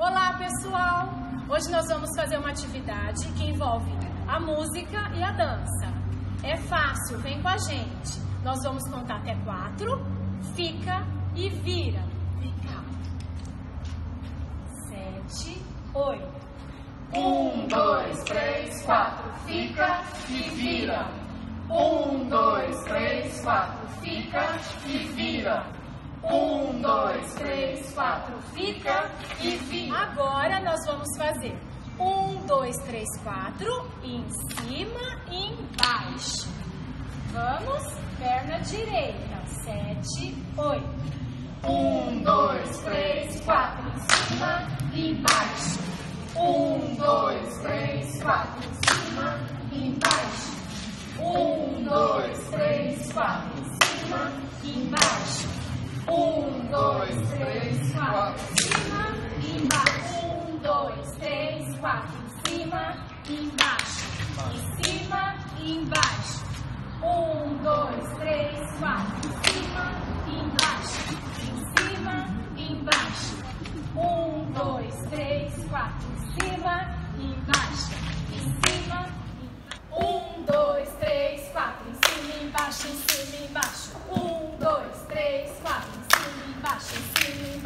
Olá, pessoal! Hoje nós vamos fazer uma atividade que envolve a música e a dança. É fácil, vem com a gente. Nós vamos contar até quatro, fica e vira. Fica. Sete, oito. Um, dois, três, quatro, fica e vira. Um, dois, três, quatro, fica e vira. Um, dois, três, quatro, fica e vira. Agora nós vamos fazer um, dois, três, quatro, em cima e embaixo. Vamos, perna direita, sete, oito. Um, dois, três, quatro, em cima e embaixo. Um, dois, três, quatro, em cima e embaixo. Um, dois, três, quatro, em cima e embaixo. Um, dois, três, quatro, em cima e embaixo. Um, dois, três, quatro, em cima e embaixo. Em cima e embaixo. Um, dois, três, quatro, em cima e embaixo. Em cima e embaixo. Um, dois, três, quatro, em cima e embaixo.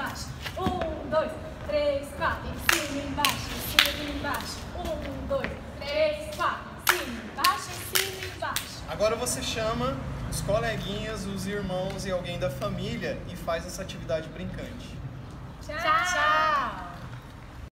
Embaixo. Um, dois, três, quatro, em cima embaixo, em cima embaixo. Um, dois, três, quatro, em cima embaixo, em cima embaixo. Agora você chama os coleguinhas, os irmãos e alguém da família e faz essa atividade brincante. Tchau!